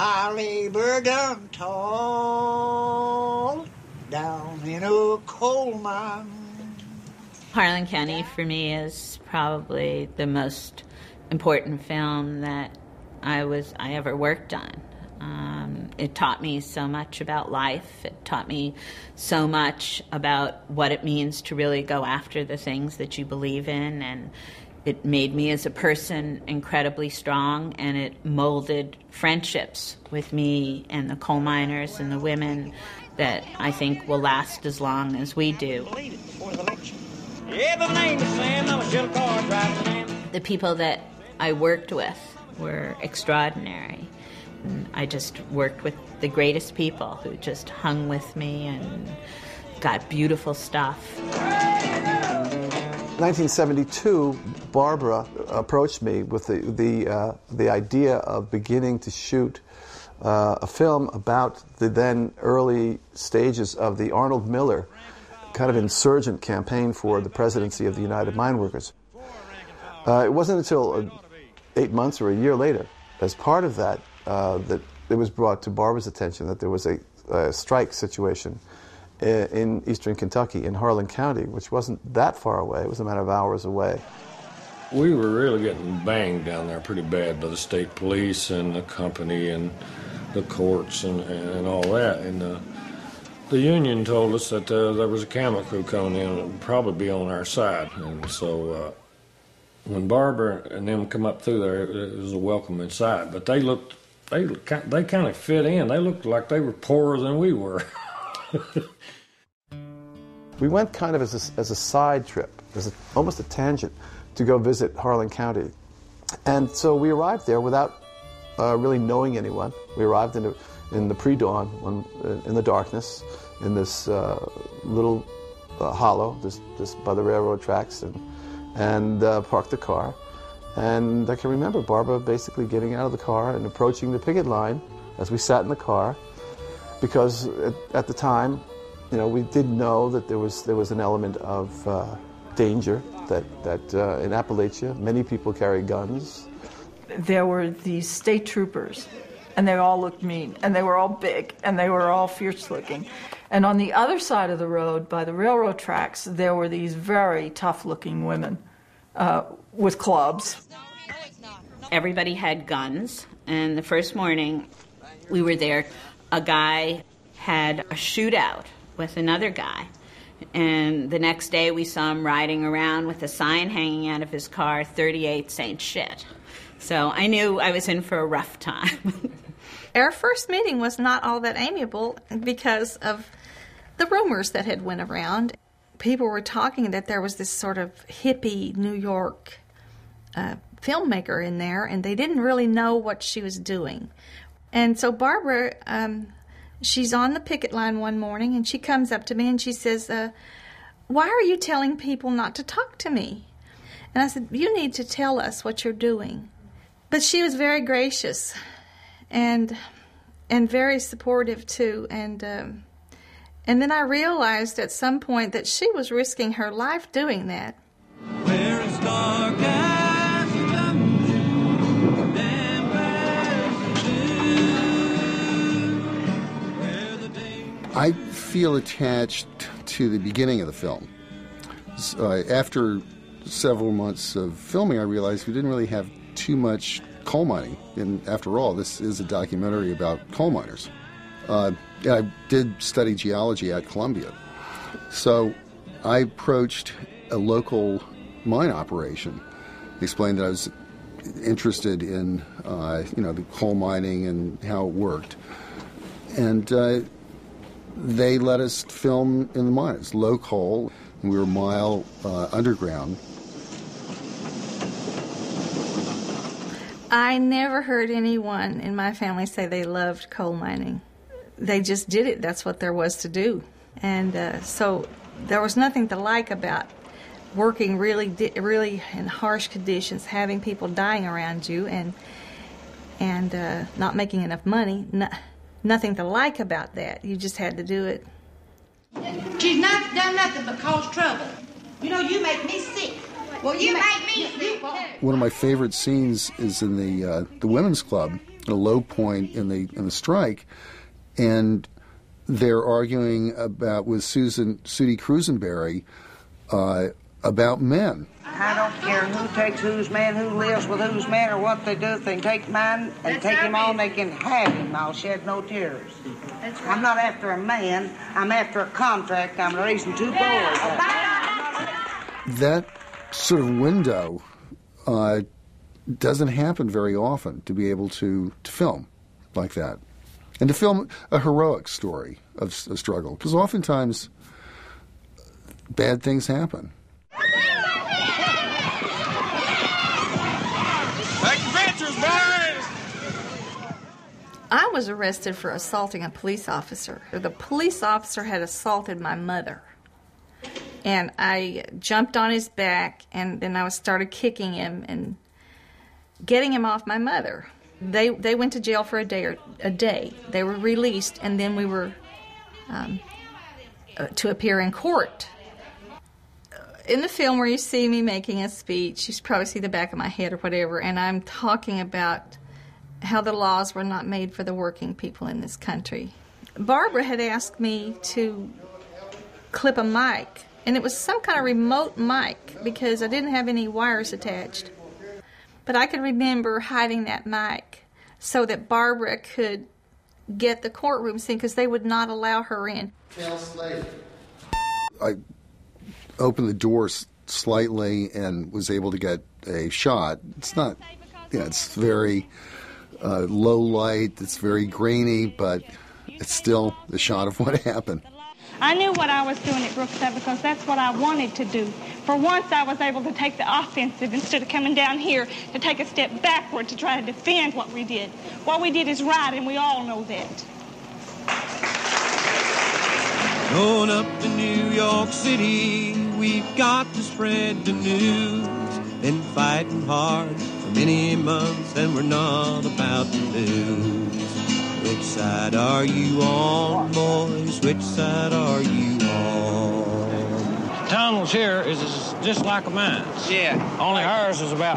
I labor done tall down in a coal mine. Harlan County for me is probably the most important film that I was I ever worked on. Um, it taught me so much about life. It taught me so much about what it means to really go after the things that you believe in, and it made me as a person incredibly strong. And it molded friendships with me and the coal miners and the women that I think will last as long as we do. The people that I worked with were extraordinary. And I just worked with the greatest people who just hung with me and got beautiful stuff. 1972, Barbara approached me with the the uh, the idea of beginning to shoot uh, a film about the then early stages of the Arnold Miller kind of insurgent campaign for the presidency of the United Mine Workers. Uh, it wasn't until uh, eight months or a year later, as part of that, uh, that it was brought to Barbara's attention that there was a, a strike situation in, eastern Kentucky, in Harlan County, which wasn't that far away. It was a matter of hours away. We were really getting banged down there pretty bad by the state police and the company and the courts and, and all that. And uh, the union told us that uh, there was a camera crew coming in and would probably be on our side. And so uh, when Barbara and them come up through there, it was a welcome inside. But they looked, they they kind of fit in. They looked like they were poorer than we were. we went kind of as a, as a side trip, as a, almost a tangent, to go visit Harlan County. And so we arrived there without uh, really knowing anyone. We arrived in, in the pre-dawn, uh, in the darkness, in this uh, little uh, hollow, just, just by the railroad tracks, and and uh, parked the car. And I can remember Barbara basically getting out of the car and approaching the picket line as we sat in the car, because at, at the time, you know, we did know that there was there was an element of uh, danger that that uh, in Appalachia many people carry guns. There were these state troopers, and they all looked mean, and they were all big, and they were all fierce looking. And on the other side of the road, by the railroad tracks, there were these very tough looking women uh, with clubs. Everybody had guns, and the first morning we were there, a guy had a shootout with another guy. And the next day we saw him riding around with a sign hanging out of his car 38 Saint Shit. So I knew I was in for a rough time. Our first meeting was not all that amiable because of the rumors that had went around people were talking that there was this sort of hippie New York uh, filmmaker in there, and they didn't really know what she was doing. And so Barbara, um, she's on the picket line one morning, and she comes up to me and she says, uh, "Why are you telling people not to talk to me?" And I said, "You need to tell us what you're doing." But she was very gracious, and and very supportive too, and. Um, and then I realized at some point that she was risking her life doing that. I feel attached to the beginning of the film. Uh, after several months of filming, I realized we didn't really have too much coal mining. And after all, this is a documentary about coal miners. Uh, I did study geology at Columbia. So I approached a local mine operation, explained that I was interested in, uh, you know, the coal mining and how it worked. And uh, they let us film in the mine. It's low coal, we were a mile uh, underground. I never heard anyone in my family say they loved coal mining they just did it. That's what there was to do. And uh, so there was nothing to like about working really, really in harsh conditions, having people dying around you, and and uh, not making enough money. No, nothing to like about that. You just had to do it. She's not done nothing but cause trouble. You know, you make me sick. Well, you, you make, make me sick. One of my favorite scenes is in the uh, the women's club at a low point in the in the strike, and they're arguing about with Susan Sudie Crusenberry uh, about men. I don't care who takes whose man, who lives with whose man, or what they do. If they can take mine and take him on, they can have him. I'll shed no tears. I'm not after a man. I'm after a contract. I'm raising two boys. That sort of window uh, doesn't happen very often to be able to, to film like that. And to film a heroic story of a struggle. Because oftentimes bad things happen. I was arrested for assaulting a police officer. The police officer had assaulted my mother. And I jumped on his back and then I started kicking him and getting him off my mother. They they went to jail for a day or a day. They were released and then we were um, uh, to appear in court. In the film where you see me making a speech, you probably see the back of my head or whatever, and I'm talking about how the laws were not made for the working people in this country. Barbara had asked me to clip a mic, and it was some kind of remote mic because I didn't have any wires attached. But I can remember hiding that mic so that Barbara could get the courtroom scene because they would not allow her in. I opened the doors slightly and was able to get a shot. It's not, yeah, it's very uh, low light, it's very grainy, but it's still the shot of what happened. I knew what I was doing at Brookside because that's what I wanted to do. For once, I was able to take the offensive instead of coming down here to take a step backward to try to defend what we did. What we did is right, and we all know that. Growing up in New York City, we've got to spread the news. Been fighting hard for many months, and we're not about to lose. Which side are you on, boys? Which side are you on? Tunnels here is just like a mine's. Yeah. Only ours is about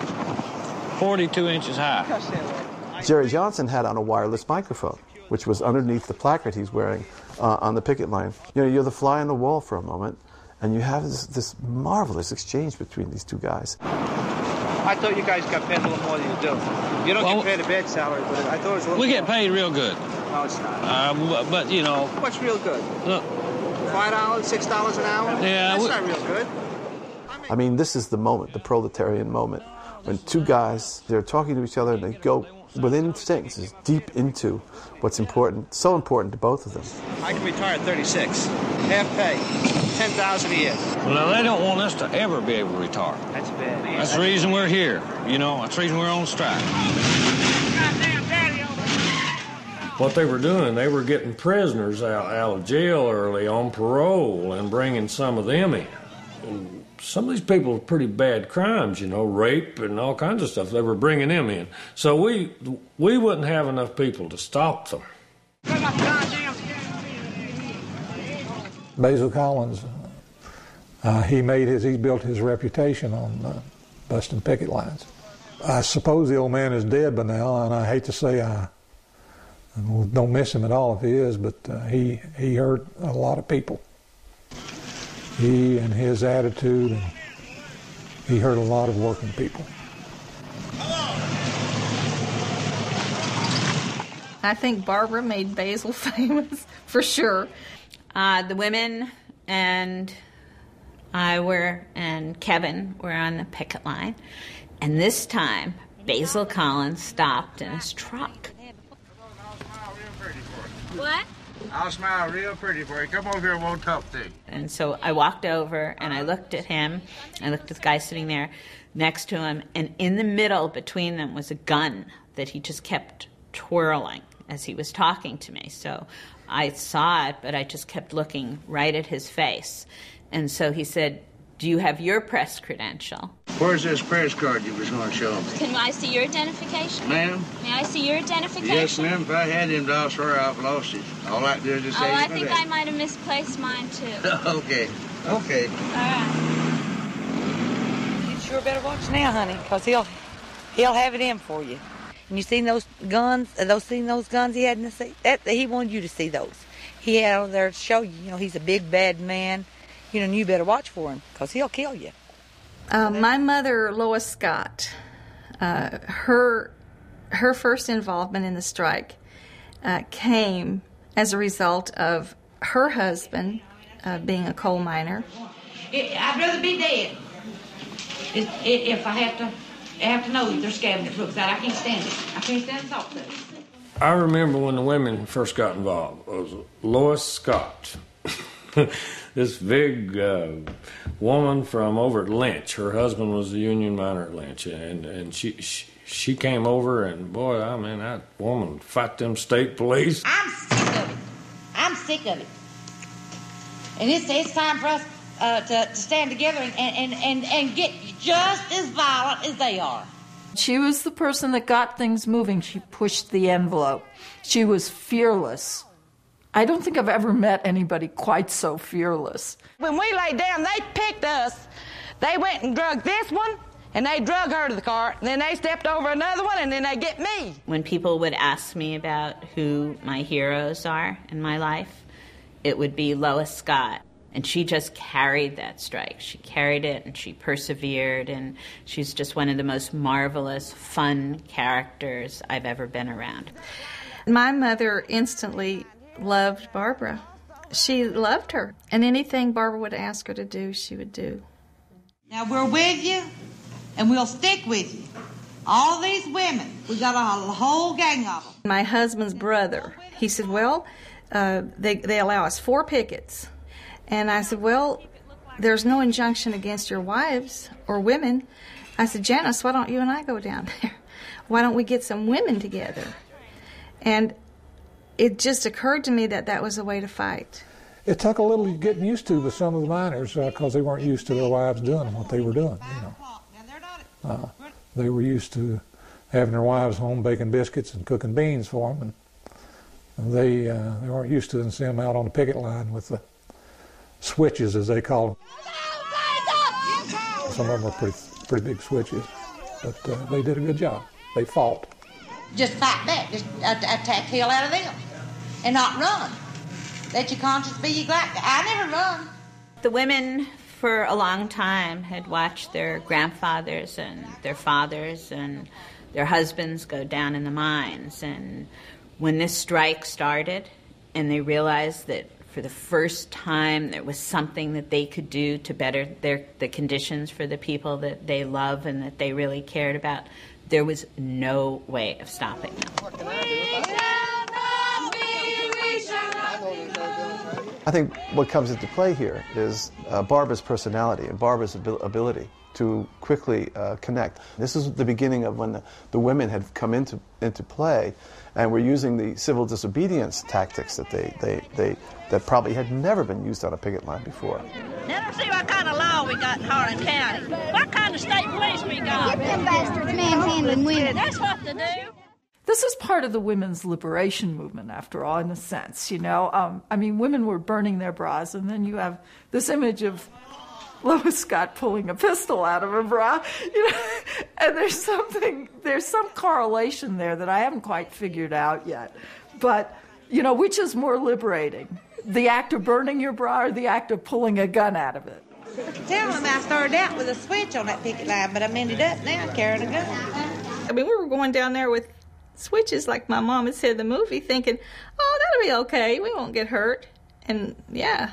42 inches high. Jerry Johnson had on a wireless microphone, which was underneath the placard he's wearing uh, on the picket line. You know, you're the fly on the wall for a moment, and you have this, this marvelous exchange between these two guys. I thought you guys got paid a little more than you do. You don't Well- get paid a bad salary, but I thought it was a little We get paid real good. No, it's not. Uh, w- but, you know, What's real good? look, Five dollars, six dollars an hour? Yeah, That's we- not real good. I mean, this is the moment, the proletarian moment, when two guys, they're talking to each other and they go within sentences deep into what's important, so important to both of them. I can retire at 36. Half pay. 10000 a year. Well, now they don't want us to ever be able to retire. That's bad. That's the reason we're here. You know, that's the reason we're on strike. What they were doing, they were getting prisoners out, out of jail early on parole and bringing some of them in. And some of these people with pretty bad crimes, you know, rape and all kinds of stuff. They were bringing them in, so we we wouldn't have enough people to stop them. Basil Collins, uh, he made his, he built his reputation on uh, busting picket lines. I suppose the old man is dead by now, and I hate to say I don't miss him at all if he is, but uh, he he hurt a lot of people. He and his attitude, and he hurt a lot of working people. I think Barbara made Basil famous for sure. Uh, the women and I were, and Kevin were on the picket line. And this time, Basil Collins stopped in his truck. What? I'll smile real pretty for you. Come over here and we'll talk to you. And so I walked over and I looked at him. I looked at the guy sitting there next to him. And in the middle between them was a gun that he just kept twirling as he was talking to me. So I saw it, but I just kept looking right at his face. And so he said, Do you have your press credential? Where's this press card you was going to show me? Can I see your identification? Ma'am? May I see your identification? Yes, ma'am. If I had him, I'll swear I've lost it. All I do is just Oh, say I think dad. I might have misplaced mine too. okay. Okay. All right. You sure better watch now, honey, because he'll, he'll have it in for you. And you seen those guns? uh, Those seen those guns he had in the seat? That he wanted you to see those. He had on there to show you. You know, he's a big bad man. You know, and you better watch for him because he'll kill you. Uh, my mother, Lois Scott, uh, her her first involvement in the strike uh, came as a result of her husband uh, being a coal miner. I'd rather be dead if, if I have to have to know that they're scabbing at Brookside. I can't stand it. I can't stand the thought of it. I remember when the women first got involved. It was Lois Scott, this big uh, woman from over at Lynch. Her husband was a union miner at Lynch, and and she, she she came over, and boy, I mean that woman fight them state police. I'm sick of it. I'm sick of it. And it's, it's time for us uh, to, to stand together and, and, and, and get just as violent as they are. She was the person that got things moving. She pushed the envelope. She was fearless. I don't think I've ever met anybody quite so fearless. When we laid down, they picked us. They went and drug this one, and they drug her to the car. And then they stepped over another one, and then they get me. When people would ask me about who my heroes are in my life, it would be Lois Scott. And she just carried that strike. She carried it and she persevered, and she's just one of the most marvelous, fun characters I've ever been around. My mother instantly loved Barbara. She loved her, and anything Barbara would ask her to do, she would do. Now we're with you, and we'll stick with you. All these women, we got a whole gang of them. My husband's brother, he said, Well, uh, they, they allow us four pickets. And I said, Well, there's no injunction against your wives or women. I said, Janice, why don't you and I go down there? Why don't we get some women together? And it just occurred to me that that was a way to fight. It took a little getting used to with some of the miners because they weren't used to their wives doing what they were doing. You know, uh, they were used to having their wives home baking biscuits and cooking beans for them, and they uh, they weren't used to seeing them out on the picket line with the switches, as they call them. Some of them are pretty pretty big switches, but uh, they did a good job. They fought. Just fight back. Just a- attack hell out of them. And not run. Let your conscience be your guide. I never run. The women, for a long time, had watched their grandfathers and their fathers and their husbands go down in the mines. And when this strike started, and they realized that for the first time there was something that they could do to better their, the conditions for the people that they love and that they really cared about, there was no way of stopping them. I think what comes into play here is uh, Barbara's personality and Barbara's abil- ability to quickly uh, connect. This is the beginning of when the, the women had come into, into play and were using the civil disobedience tactics that, they, they, they, that probably had never been used on a picket line before. Let us see what kind of law we got in Harlan County. What kind of state police we got. Get them bastards manhandling women. That's what to do. This is part of the women's liberation movement, after all, in a sense. You know, um, I mean, women were burning their bras, and then you have this image of Lois Scott pulling a pistol out of her bra. You know, and there's something, there's some correlation there that I haven't quite figured out yet. But you know, which is more liberating, the act of burning your bra or the act of pulling a gun out of it? Tell them I started out with a switch on that picket line, but I'm ended up now carrying a gun. I mean, we were going down there with switches, like my mom had said in the movie, thinking, oh, that'll be okay. We won't get hurt. And yeah.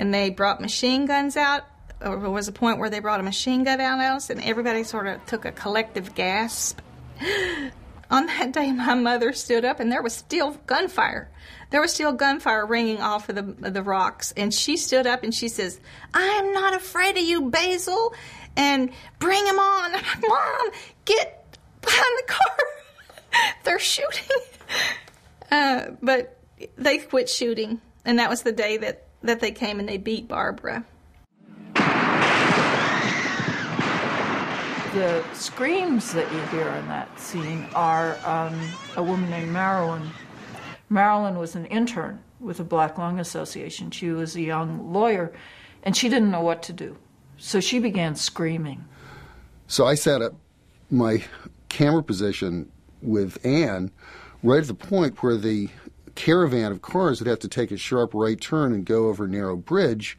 And they brought machine guns out. Or there was a point where they brought a machine gun out us, and everybody sort of took a collective gasp. On that day, my mother stood up, and there was still gunfire. There was still gunfire ringing off of the, of the rocks. And she stood up and she says, I'm not afraid of you, Basil. And bring him on. Mom, get behind the car. They're shooting. Uh, but they quit shooting. And that was the day that, that they came and they beat Barbara. The screams that you hear in that scene are um, a woman named Marilyn. Marilyn was an intern with the Black Lung Association. She was a young lawyer, and she didn't know what to do. So she began screaming. So I set up my camera position with Ann right at the point where the caravan of cars would have to take a sharp right turn and go over a narrow bridge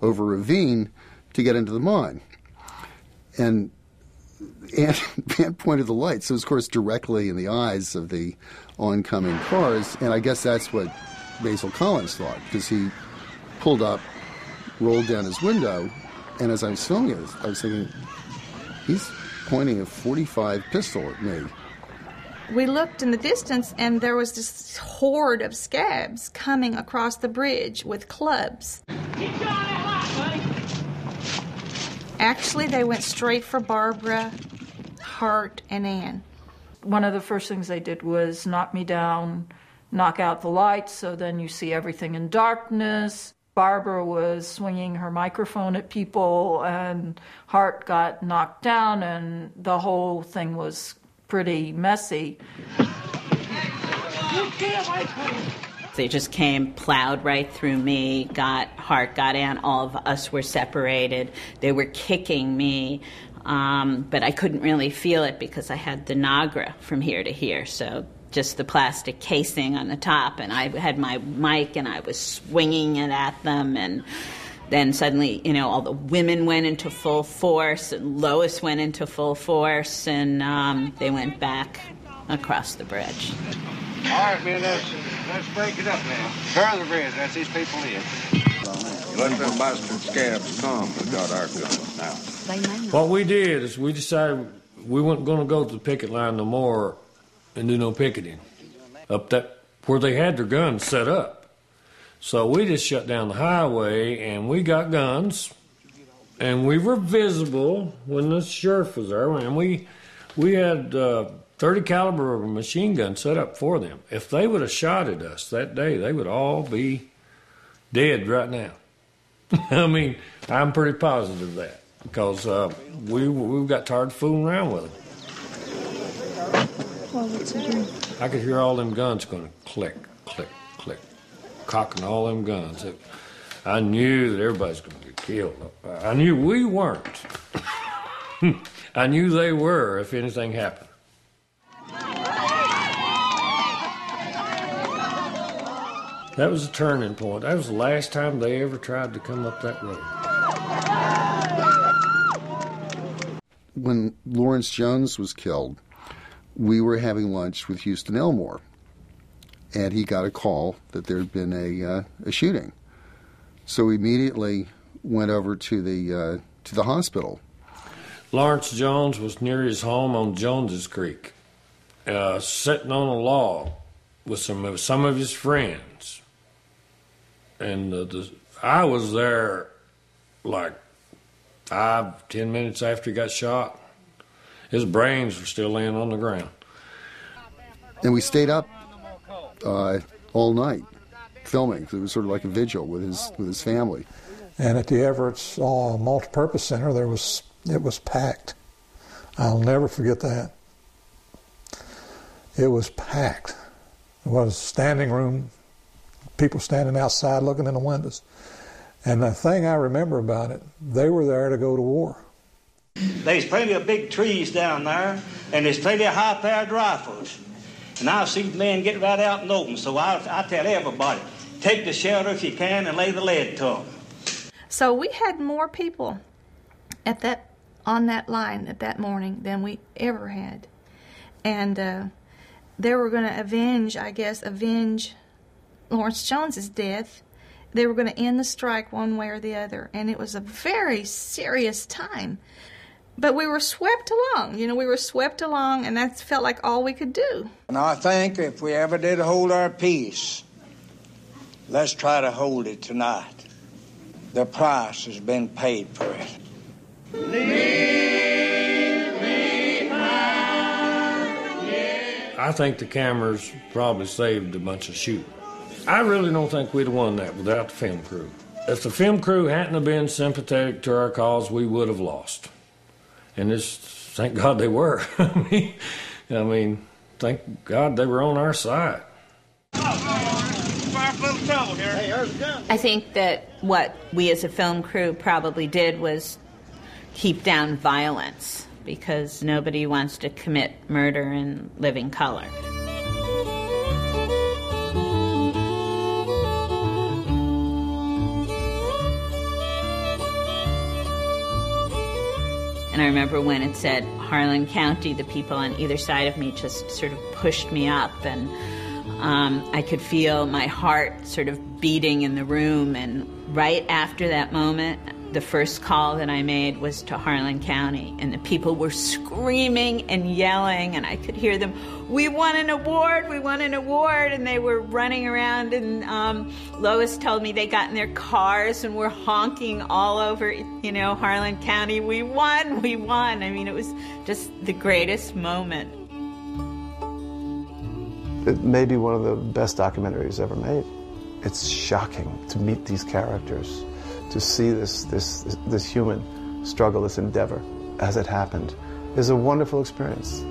over ravine to get into the mine. And Ann, Ann pointed the light, so it was, of course, directly in the eyes of the oncoming cars. And I guess that's what Basil Collins thought, because he pulled up, rolled down his window, and as I was filming it, I was thinking, he's pointing a 45 pistol at me. We looked in the distance, and there was this horde of scabs coming across the bridge with clubs. Actually, they went straight for Barbara, Hart, and Ann. One of the first things they did was knock me down, knock out the lights, so then you see everything in darkness. Barbara was swinging her microphone at people, and Hart got knocked down, and the whole thing was pretty messy. They just came, plowed right through me, got Hart, got Ann. All of us were separated. They were kicking me, um, but I couldn't really feel it because I had the Nagra from here to here. So just the plastic casing on the top, and I had my mic and I was swinging it at them and. Then suddenly, you know, all the women went into full force, and Lois went into full force, and um, they went back across the bridge. All right, man, let's, let's break it up now. Turn the bridge, that's these people in. Let them bastard scabs come, we got our guns now. What we did is we decided we weren't going to go to the picket line no more and do no picketing up that where they had their guns set up. So we just shut down the highway and we got guns and we were visible when the sheriff was there and we we had uh, 30 caliber machine gun set up for them. If they would have shot at us that day, they would all be dead right now. I mean, I'm pretty positive of that because uh, we we got tired of fooling around with them. Well? I could hear all them guns going to click, click, click, cocking all them guns. It- I knew that everybody's going to get killed. I knew we weren't. I knew they were if anything happened. That was a turning point. That was the last time they ever tried to come up that road. When Lawrence Jones was killed, we were having lunch with Houston Elmore, and he got a call that there had been a, uh, a shooting. So we immediately went over to the uh, to the hospital. Lawrence Jones was near his home on Jones's Creek, uh, sitting on a log with some of some of his friends, and uh, the, I was there like five ten minutes after he got shot. His brains were still laying on the ground. And we stayed up uh, all night filming. It was sort of like a vigil with his with his family. And at the Evarts uh, multi-purpose center, there was it was packed. I'll never forget that. It was packed. It was standing room, people standing outside looking in the windows. And the thing I remember about it, they were there to go to war. There's plenty of big trees down there, and there's plenty of high-powered rifles. And I've seen men get right out the open, so I, I tell everybody, take the shelter if you can and lay the lead to them. So we had more people at that on that line at that morning than we ever had, and uh, they were going to avenge, I guess, avenge Lawrence Jones's death. They were going to end the strike one way or the other, and it was a very serious time. But we were swept along, you know, we were swept along, and that felt like all we could do. And I think if we ever did hold our peace, let's try to hold it tonight. The price has been paid for it. I think the cameras probably saved a bunch of shooting. I really don't think we'd have won that without the film crew. If the film crew hadn't have been sympathetic to our cause, we would have lost. And it's thank God they were. I mean, I mean, thank God they were on our side. I think that what we as a film crew probably did was keep down violence because nobody wants to commit murder in living color. And I remember when it said Harlan County, the people on either side of me just sort of pushed me up, and um, I could feel my heart sort of beating in the room. And right after that moment, the first call that I made was to Harlan County, and the people were screaming and yelling, and I could hear them, We won an award, we won an award. And they were running around, and um, Lois told me they got in their cars and were honking all over, you know, Harlan County. We won, we won. I mean, it was just the greatest moment. It may be one of the best documentaries ever made. It's shocking to meet these characters to see this, this, this human struggle, this endeavor as it happened, is a wonderful experience.